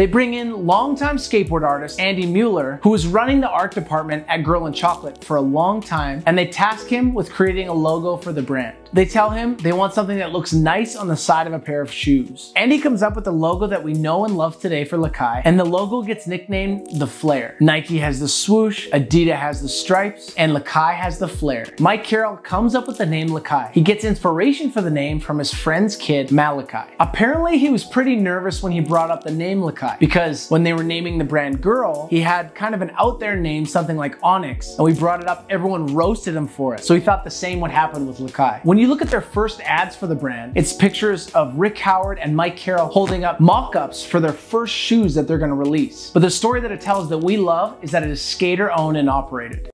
They bring in longtime skateboard artist Andy Mueller, who was running the art department at Girl and Chocolate for a long time, and they task him with creating a logo for the brand. They tell him they want something that looks nice on the side of a pair of shoes. Andy comes up with the logo that we know and love today for Lakai, and the logo gets nicknamed the Flare. Nike has the swoosh, Adidas has the stripes, and Lakai has the flare. Mike Carroll comes up with the name Lakai. He gets inspiration for the name from his friend's kid, Malachi. Apparently, he was pretty nervous when he brought up the name Lakai because when they were naming the brand Girl, he had kind of an out there name, something like Onyx, and we brought it up, everyone roasted him for it. So he thought the same would happen with Lakai. When you look at their first ads for the brand, it's pictures of Rick Howard and Mike Carroll holding up mock-ups for their first shoes that they're gonna release. But the story that it tells that we love is that it is skater owned and operated.